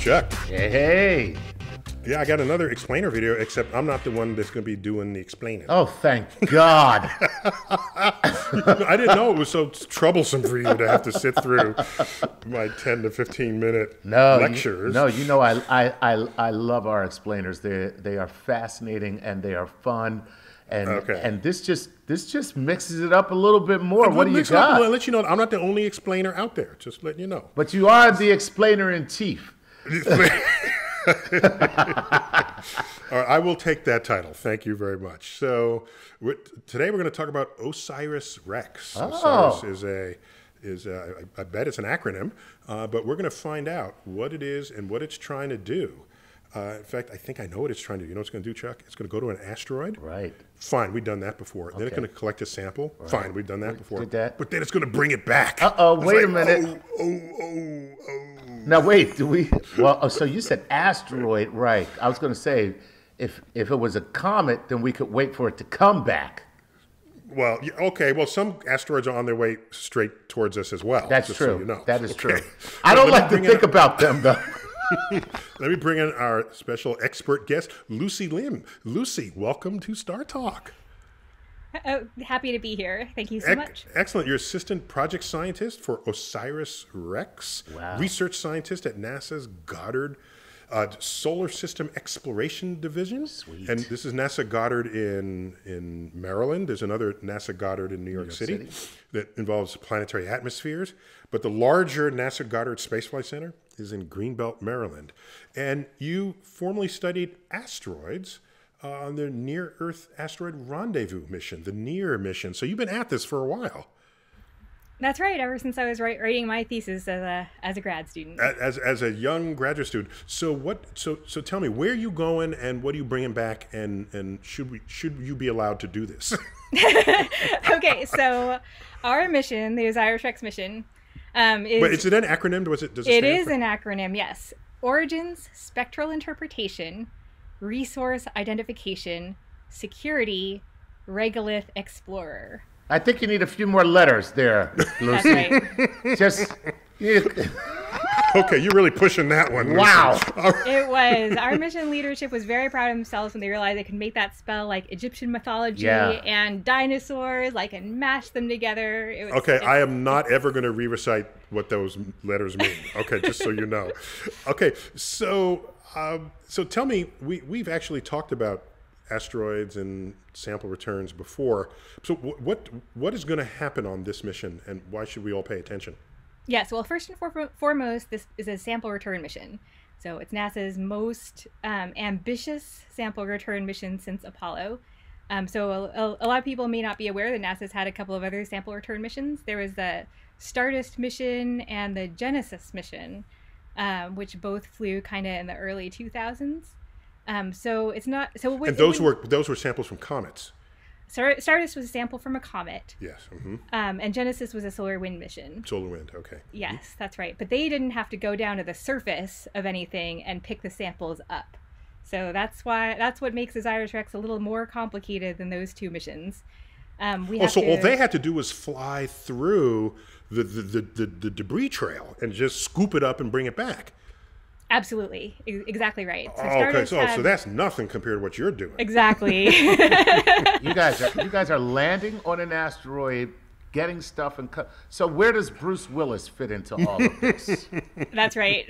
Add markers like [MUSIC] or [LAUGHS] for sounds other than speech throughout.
Chuck. Hey, hey. Yeah, I got another explainer video, except I'm not the one that's going to be doing the explaining. Oh, thank God. [LAUGHS] I didn't know it was so troublesome for you to have to sit through my 10 to 15 minute no, lectures. You, no, you know I, I, I, I love our explainers. They, they are fascinating and they are fun. And, Okay. and this just this just mixes it up a little bit more. What do you it up. got? Well, let you know, I'm not the only explainer out there. Just letting you know. But you are the explainer in chief. All right, I will take that title. Thank you very much. So what, today we're going to talk about Osiris Rex. Oh. Osiris is a is a, I bet it's an acronym, uh, but we're going to find out what it is and what it's trying to do. Uh, in fact, I think I know what it's trying to do. You know what it's going to do, Chuck? It's going to go to an asteroid. Right. Fine, we've done that before. Then it's going to collect a sample. Fine, we've done that before. did that. But then it's going to bring it back. Uh-oh, It's wait a minute. Oh, oh, oh, oh. Now wait, do we? Well, oh, so you said asteroid, right? I was going to say, if if it was a comet, then we could wait for it to come back. Well, okay. Well, some asteroids are on their way straight towards us as well. That's true. So you know. That is Okay. true. [LAUGHS] I don't like to think in- about them though. [LAUGHS] [LAUGHS] Let me bring in our special expert guest, Lucy Lim. Lucy, welcome to StarTalk. Oh, happy to be here. Thank you so Ec- much. Excellent. You're assistant project scientist for Osiris Rex, Wow. research scientist at NASA's Goddard uh, Solar System Exploration Division. Sweet. And this is NASA Goddard in in Maryland. There's another NASA Goddard in New York, City, that involves planetary atmospheres. But the larger NASA Goddard Space Flight Center is in Greenbelt, Maryland. And you formerly studied asteroids uh, on the Near Earth Asteroid Rendezvous mission, the NEAR mission. So you've been at this for a while. That's right. Ever since I was writing my thesis as a as a grad student. As as a young graduate student. So what? So so tell me, where are you going, and what are you bringing back, and and should we should you be allowed to do this? [LAUGHS] okay, so our mission, the Osiris Rex mission, um, is but is it an acronym? Was it? Does it, it is for- an acronym. Yes, Origins, Spectral Interpretation, Resource Identification, Security, Regolith Explorer. I think you need a few more letters there, [LAUGHS] That's Lucy. right. Just okay. You're really pushing that one. Lucy. Wow. [LAUGHS] It was our mission leadership was very proud of themselves when they realized they could make that spell like Egyptian mythology Yeah. and dinosaurs, like and mash them together. It was, Okay, it- I am not ever going to re-recite what those letters mean. Okay, just so you know. Okay, so um, so tell me, we we've actually talked about asteroids and sample returns before. So wh- what what is going to happen on this mission, and why should we all pay attention? Yes, well, first and for- foremost, this is a sample return mission. So it's NASA's most um, ambitious sample return mission since Apollo. Um, so a, a lot of people may not be aware that NASA's had a couple of other sample return missions. There was the Stardust mission and the Genesis mission, um, which both flew kind of in the early 2000s. Um, so it's not so. And those were those were samples from comets. Star- Stardust was a sample from a comet, Yes, hmm um, and Genesis was a solar wind mission. solar wind. Okay. Yes, that's right. But they didn't have to go down to the surface of anything and pick the samples up. So that's why that's what makes Osiris Rex a little more complicated than those two missions. Um, we Oh, so to, all they had to do was fly through the the, the, the the debris trail and just scoop it up and bring it back. absolutely exactly right. So Oh, okay, so had- so that's nothing compared to what you're doing. exactly. [LAUGHS] [LAUGHS] you guys are you guys are landing on an asteroid, getting stuff and co- so where does Bruce Willis fit into all of this? [LAUGHS] That's right.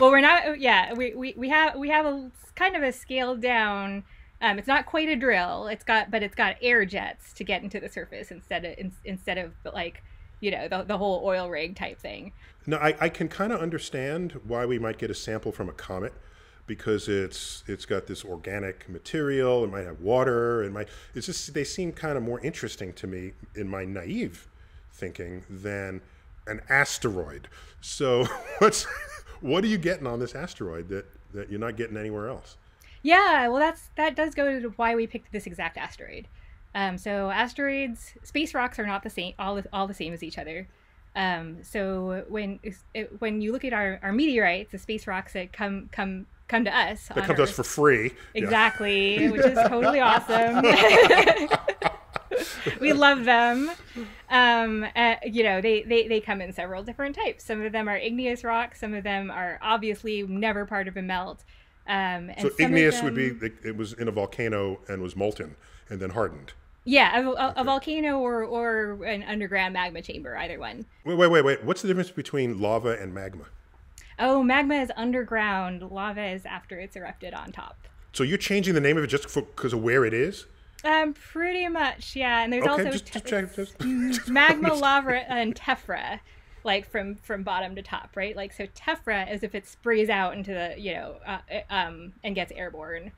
well, we're not. Yeah, we, we, we have we have a kind of a scaled down. Um, it's not quite a drill. It's got, but it's got air jets to get into the surface instead of in, instead of like, you know, the the whole oil rig type thing. No, I, I can kind of understand why we might get a sample from a comet because it's it's got this organic material. It might have water. It might. It's just they seem kind of more interesting to me in my naive thinking than an asteroid. So [LAUGHS] what's what are you getting on this asteroid that that you're not getting anywhere else? Yeah, well, that's that does go to why we picked this exact asteroid. Um, so asteroids, space rocks are not the same, all the, all the same as each other. Um, so when it, when you look at our, our meteorites, the space rocks that come come come to us, That on comes to us for free. Yeah. exactly, which is [LAUGHS] totally awesome. [LAUGHS] we love them. Um, uh, you know, they, they, they come in several different types. Some of them are igneous rocks. Some of them are obviously never part of a melt. Um, and So igneous would be it, was in a volcano and was molten and then hardened. yeah, a, a, a volcano or, or an underground magma chamber, either one. Wait, wait, wait, wait. What's the difference between lava and magma? Oh, magma is underground. Lava is after it's erupted on top. So you're changing the name of it just because of where it is? Um, pretty much, yeah. And there's Okay, also just, te- just. [LAUGHS] [LAUGHS] Just, magma, lava, and tephra, like from from bottom to top, right? Like so, tephra is if it sprays out into the you know uh, um and gets airborne.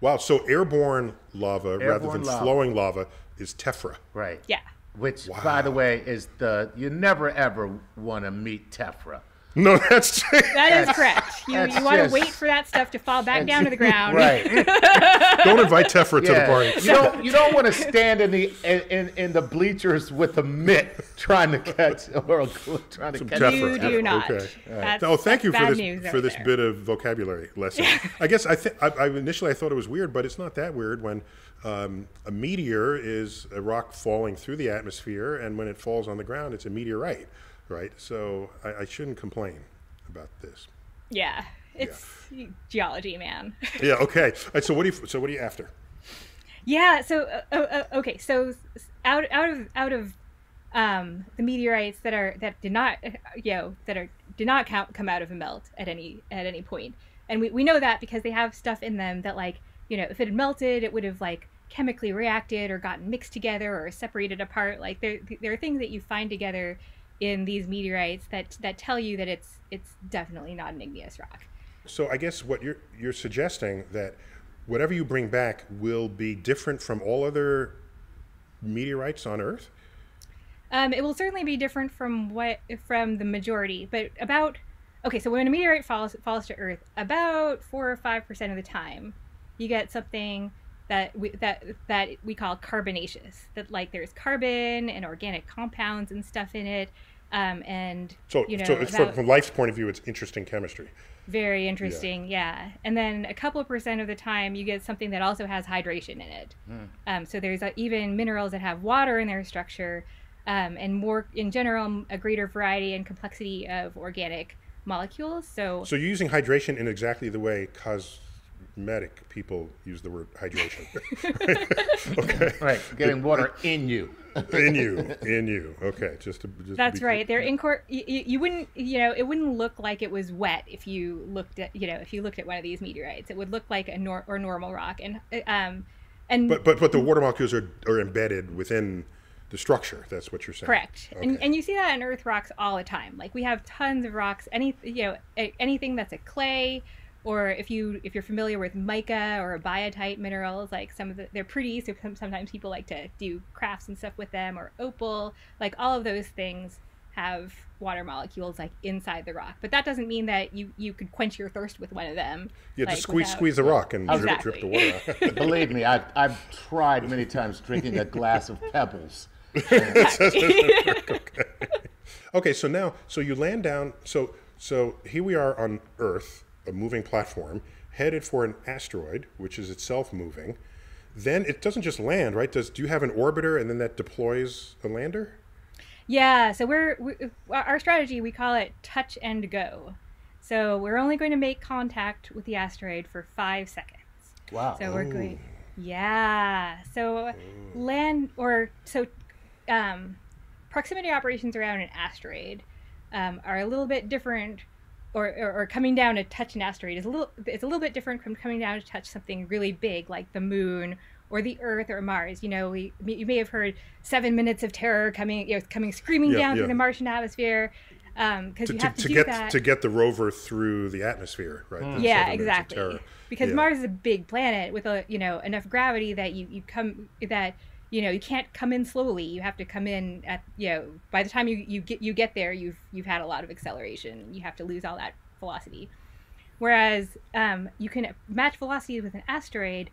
wow. So airborne lava rather than lava. flowing lava is tephra. Right. Yeah. Which, by the way, is the you never ever want to meet Tephra. No, that's That is That's- correct. You, that's you want to just- wait for that stuff to fall back down to the ground. Right. [LAUGHS] don't invite tephra to the party. You don't you don't want to stand in the in, in, in the bleachers with a mitt trying to catch or trying to catch Tephra. You do not. Okay. That's, Oh, thank you for this for this there. bit of vocabulary lesson. I guess I think I, I initially I thought it was weird, but it's not that weird when um, a meteor is a rock falling through the atmosphere, and when it falls on the ground, it's a meteorite, right? So I, I shouldn't complain about this. Yeah, it's geology, man. [LAUGHS] Yeah. Okay. Right, so what do you so what are you after? Yeah. So uh, uh, uh, okay. So out out of out of um, the meteorites that are that did not uh, you know that are did not count, come out of a melt at any at any point, and we, we know that because they have stuff in them that like you know if it had melted it would have like chemically reacted or gotten mixed together or separated apart. Like there there are things that you find together in these meteorites that that tell you that it's it's definitely not an igneous rock. So I guess what you're you're suggesting that whatever you bring back will be different from all other meteorites on Earth. Um, it will certainly be different from what from the majority, but about okay. So when a meteorite falls falls to Earth, about four or five percent of the time, you get something that we that that we call carbonaceous. That like there's carbon and organic compounds and stuff in it, um, and So, you know so it's about- from, from life's point of view, it's interesting chemistry. very interesting, yeah. And then a couple percent of the time, you get something that also has hydration in it. Um, so there's uh, even minerals that have water in their structure, um, and more in general, a greater variety and complexity of organic molecules. So So you're using hydration in exactly the way cosmetic people use the word hydration. [LAUGHS] okay. Right. Getting water in you. [LAUGHS] In you, in you. Okay, just to just to that's be right. They're incor- you, you you wouldn't you know it wouldn't look like it was wet if you looked at you know if you looked at one of these meteorites. It would look like a nor- or normal rock and um and But but but the water molecules are are embedded within the structure. That's what you're saying. Correct, and Okay. and you see that in Earth rocks all the time. Like we have tons of rocks. Any you know anything that's a clay, or if you if you're familiar with mica or biotite minerals, like some of the they're pretty. So sometimes people like to do crafts and stuff with them, or opal. Like all of those things have water molecules like inside the rock. But that doesn't mean that you you could quench your thirst with one of them. Yeah, like, just squeeze without- squeeze the rock and drip, Exactly. drip the water. Believe me, I've, I've tried many times drinking a glass of pebbles. [LAUGHS] Okay, so now, so you land down. So, so here we are on Earth, a moving platform, headed for an asteroid, which is itself moving. Then it doesn't just land, right? Does do you have an orbiter, and then that deploys a lander? Yeah, so we're we, our strategy. We call it touch and go. So we're only going to make contact with the asteroid for five seconds. Wow. So we're going. Yeah. So land or so um, proximity operations around an asteroid um, are a little bit different. Or, or, or coming down to touch an asteroid is a little it's a little bit different from coming down to touch something really big like the moon or the earth or mars you know we you may have heard seven minutes of terror coming you know coming screaming Yeah, down yeah. through the martian atmosphere um, because To, you have to, to do get that to get the rover through the atmosphere, right? Hmm. The yeah seven minutes of exactly because Yeah. mars is a big planet with a you know enough gravity that you you come that you know you can't come in slowly. You have to come in at you know by the time you, you get you get there you've you've had a lot of acceleration. You have to lose all that velocity. Whereas um, you can match velocity with an asteroid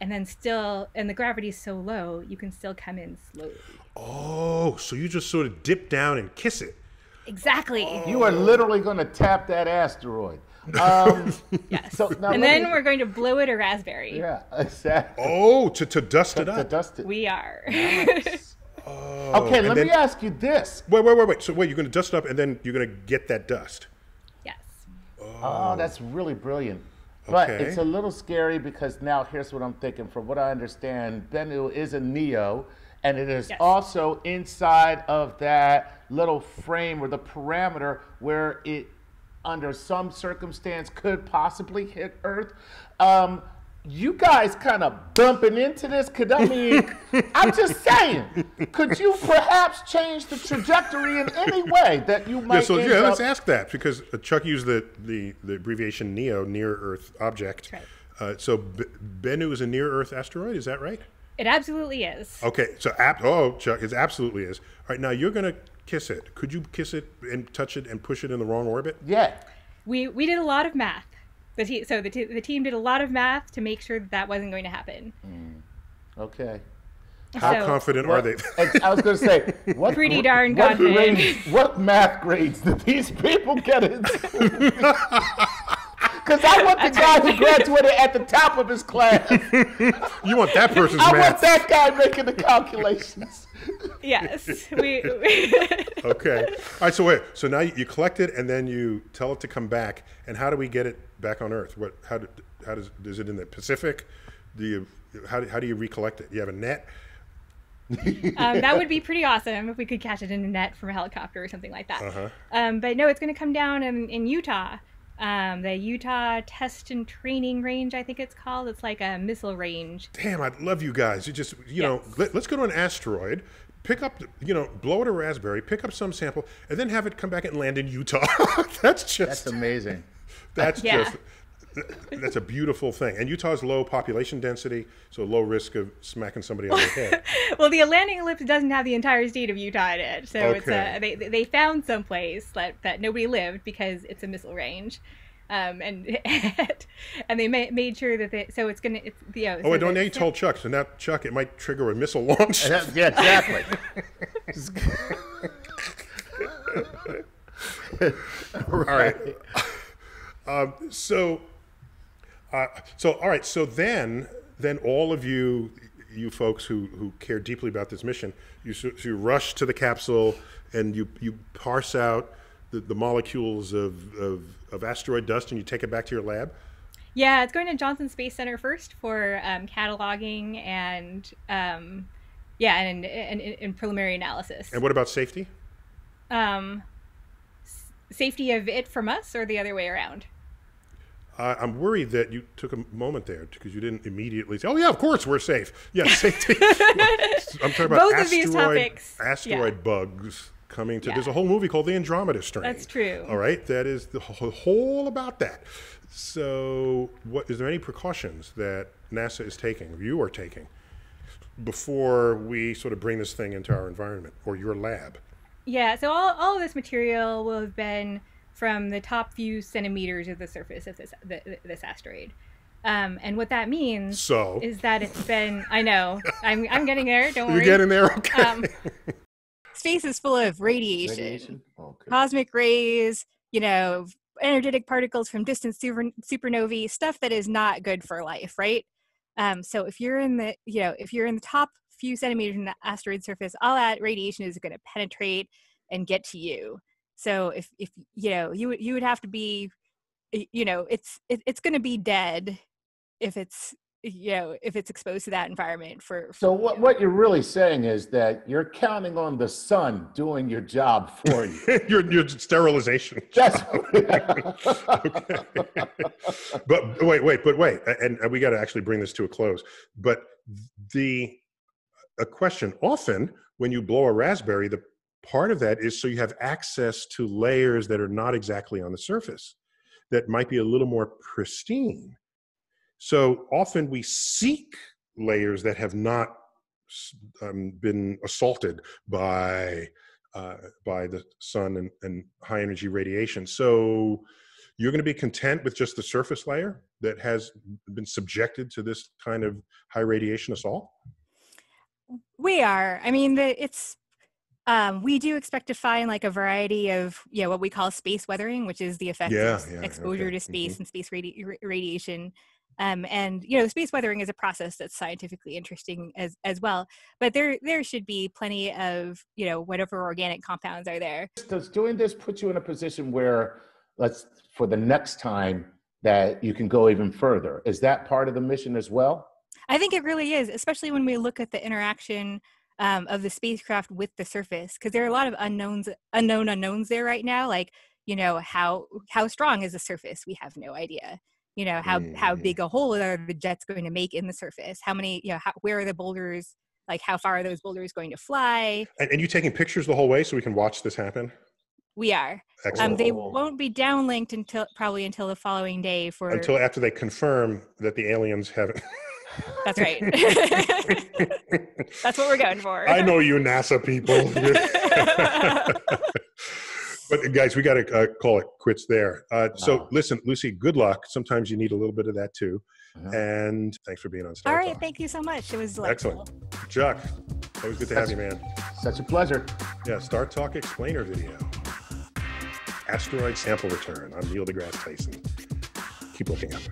and then still and the gravity is so low you can still come in slowly. Oh, so you just sort of dip down and kiss it. exactly. You are literally going to tap that asteroid. Um, [LAUGHS] Yes. So now and then me- we're going to blow it a raspberry. yeah, exactly. Oh, to, to dust it up. To dust it. We are. [LAUGHS] Oh, Okay, let then- me ask you this. Wait, wait, wait, wait. So wait, you're going to dust it up, and then you're going to get that dust. yes. Oh, that's really brilliant. But Okay. it's a little scary because now here's what I'm thinking. From what I understand, Bennu is a Neo, and it is Yes. also inside of that little frame or the parameter where it, under some circumstance, could possibly hit Earth. Um, you guys kind of bumping into this? Could I mean, [LAUGHS] I'm just saying, could you perhaps change the trajectory in any way that you might Yeah, so end yeah, up let's ask that because uh, Chuck used the, the, the abbreviation NEO, near Earth object. That's Uh, so B- Bennu is a near Earth asteroid, is that right? It absolutely is. Okay, so ab- oh, Chuck, it absolutely is. All right, now you're going to kiss it. Could you kiss it and touch it and push it in the wrong orbit? Yeah. We we did a lot of math. The te- so the, te- the team did a lot of math to make sure that that wasn't going to happen. Hmm. Okay. How So- confident are they? [LAUGHS] I was going to say, what, Pretty darn what confident. grades, what math grades did these people get into? [LAUGHS] Because I want the [LAUGHS] guy who graduated at the top of his class. [LAUGHS] you want that person's I want that guy making the calculations. [LAUGHS] Yes, we. we Okay. All right. So wait. So now you, you collect it and then you tell it to come back. And how do we get it back on Earth? What? How? Do, how does? Is it in the Pacific? Do you? How, do- how do you recollect it? You have a net. um, that would be pretty awesome if we could catch it in a net from a helicopter or something like that. Uh-huh. Um, but no, it's going to come down in, in Utah. Um, the Utah Test and Training Range, I think it's called. It's like a missile range. Damn, I love you guys. You just, you know, let, let's go to an asteroid, pick up, you know, blow it a raspberry, pick up some sample, and then have it come back and land in Utah. [LAUGHS] that's just, That's amazing. that's Yeah. just, [LAUGHS] that's a beautiful thing. And Utah's low population density, so low risk of smacking somebody on the head. [LAUGHS] Well, the landing ellipse doesn't have the entire state of Utah in it, so it's Okay. uh, they they found some place that that nobody lived because it's a missile range, um, and [LAUGHS] and they ma- made sure that they so it's gonna it's you know. Oh, so and don't that- now you told Chuck, so now Chuck, it might trigger a missile launch. Yeah, yeah, exactly. All right. um, so, uh, so all right. So then, then all of you, you folks who who care deeply about this mission, you s- you rush to the capsule and you you parse out the, the molecules of, of of asteroid dust and you take it back to your lab. Yeah, it's going to Johnson Space Center first for um, cataloging and um, yeah, and, and, and preliminary analysis. And what about safety? Um, s- safety of it from us, or the other way around? Uh, I'm worried that you took a moment there because you didn't immediately say, "Oh yeah, of course we're safe." Yeah, [LAUGHS] safety. [LAUGHS] I'm talking about Both of these asteroid, topics, asteroid bugs coming to. Yeah. There's a whole movie called The Andromeda Strain. That's true. All right, that is the whole, whole about that. So, what is there any precautions that NASA is taking, or you are taking, before we sort of bring this thing into our environment or your lab? Yeah, so all, all of this material will have been from the top few centimeters of the surface of this the, this asteroid. Um, and what that means So, is that it's been I know I'm I'm getting there. Don't [LAUGHS] worry. you worry. get in there, okay? Um, [LAUGHS] space is full of radiation, Radiation? Okay. cosmic rays, you know, energetic particles from distant super, supernovae, stuff that is not good for life, right? Um, so if you're in the, you know, if you're in the top few centimeters from the asteroid surface, all that radiation is going to penetrate and get to you. So if, if you know, you would you would have to be, you know, it's it, it's going to be dead if it's you know if it's exposed to that environment for. So what, what you're really saying is that you're counting on the sun doing your job for you. [LAUGHS] your, your sterilization. That's [LAUGHS] but wait, wait, but wait, and, and we got to actually bring this to a close. But the a question often when you blow a raspberry, the part of that is so you have access to layers that are not exactly on the surface, that might be a little more pristine. So often we seek layers that have not um, been assaulted by uh, by the sun and, and high energy radiation. So you're going to be content with just the surface layer that has been subjected to this kind of high radiation assault. We are. I mean, the, it's Um, we do expect to find like a variety of you know what we call space weathering, which is the effect Yeah, of yeah, exposure okay, to space mhm. and space radi- radiation. Um, and you know, space weathering is a process that's scientifically interesting as as well. But there there should be plenty of you know whatever organic compounds are there. Does doing this put you in a position where, let's for the next time that you can go even further? Is that part of the mission as well? I think it really is, especially when we look at the interaction um, of the spacecraft with the surface, because there are a lot of unknowns, unknown unknowns there right now. Like, you know, how how strong is the surface? We have no idea. You know, how how Mhm. big a hole are the jets going to make in the surface? How many? You know, how, where are the boulders? Like, how far are those boulders going to fly? And, and you taking pictures the whole way so we can watch this happen? We are. Excellent. Um, they won't be downlinked until probably until the following day for. Until after they confirm that the aliens haven't. [LAUGHS] That's right. [LAUGHS] That's what we're going for. I know you NASA people. [LAUGHS] [LAUGHS] but guys, we got to uh, call it quits there. Uh, so Wow. listen, Lucy, good luck. Sometimes you need a little bit of that too. Uh-huh. And thanks for being on Star All right. Talk. Thank you so much. It was delightful. Excellent. Chuck, always good to have you, man. Such a pleasure. Yeah, StarTalk explainer video. Asteroid sample return. I'm Neil deGrasse Tyson. Keep looking up.